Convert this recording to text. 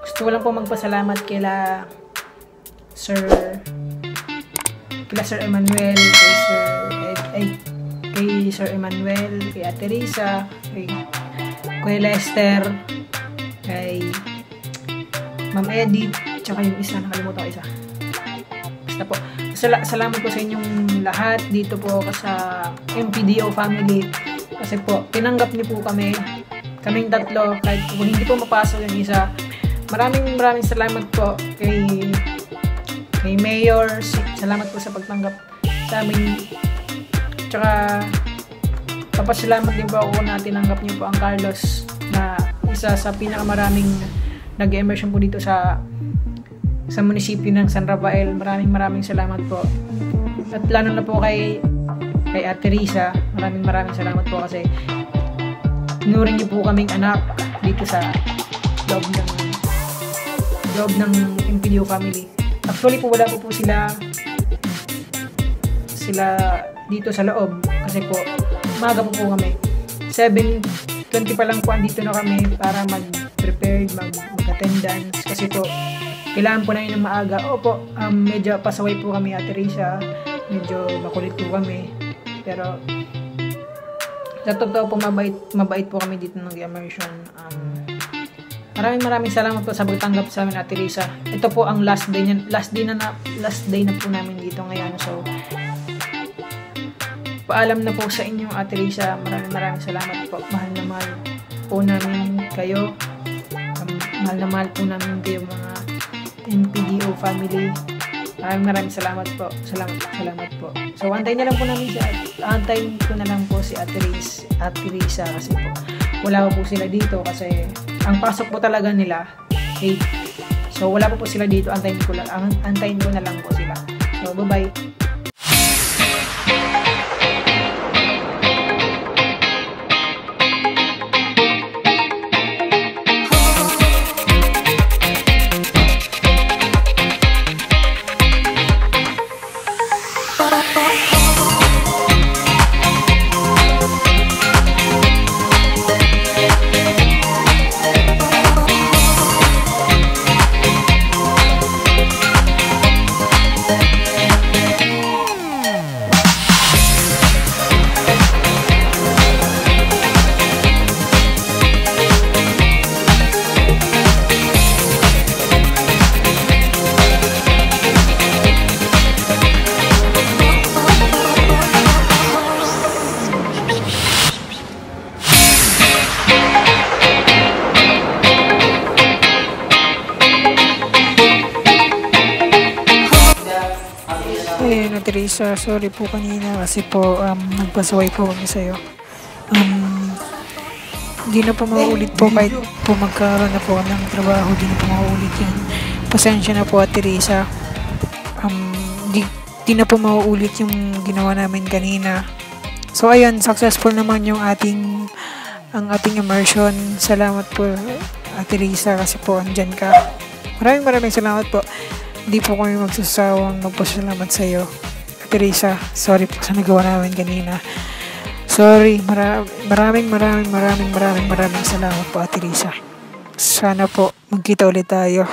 Gusto ko lang po magpasalamat kila Sir kila Sir Emmanuel, kay Sir ay, ay, kay Sir Emmanuel, kay Ate Risa, kay Kuya Lester, kay Ma'am Edith, tsaka yung isa, nakalimutan ko isa. Basta po, sal- salamat po sa inyong lahat dito po sa MPDO family. Kasi po, tinanggap niyo po kami, kaming tatlo, kahit po hindi po mapasok yung isa. Maraming maraming salamat po kay kay Mayor, salamat po sa pagtanggap sa amin. Tsaka, papasalamat din po ako na tinanggap niyo po ang Carlos na isa sa pinakamaraming nag-immersion po dito sa sa munisipyo ng San Rafael. Maraming maraming salamat po. At lalo na po kay kay Ate Risa, maraming maraming salamat po kasi tinuring niyo po kaming anak dito sa loob ng loob ng MPDO family. Actually po wala po po sila sila dito sa loob. Kasi po umaga po po kami. 7.20 pa lang po andito na kami para mag-prepared, mag- mag-attendance. Kasi po kailangan po namin ng maaga. Opo, um, medyo pasaway po kami Ate Risa. Medyo makulit po kami. Pero sa totoo po mabait, mabait po kami dito ng immersion um, Maraming maraming salamat po sa pagtanggap sa amin Ate Risa. Ito po ang last day na last day na, na last day na po namin dito ngayon. So paalam na po sa inyo Ate Risa. Maraming maraming salamat po. Mahal na mahal po namin kayo. Um, mahal na mahal po namin kayo mga NPDO family. Maraming maraming salamat po. Salamat, salamat po. So, antayin na lang po namin si antayin ko na lang po si Ate Risa, Ate Risa kasi po wala po sila dito kasi ang pasok po talaga nila 8. So, wala po po sila dito. Antayin ko, lang, ang- antayin ko na lang po sila. So, bye-bye. Ayun, Ate Risa, sorry po kanina kasi po um, nagpasaway po kami sa'yo. Um, di na po mauulit po kahit po magkaroon na po ng trabaho, di na po mauulit yan. Pasensya na po Ate Risa. Um, di, di na po mauulit yung ginawa namin kanina. So ayun, successful naman yung ating ang ating immersion. Salamat po Ate Risa kasi po andyan ka. Maraming maraming salamat po. Hindi po kami magsasawang magpasalamat sa iyo. Teresa, sorry po sa nagawa namin kanina. Sorry, mara- maraming maraming maraming maraming maraming salamat po, Teresa. Sana po magkita ulit tayo.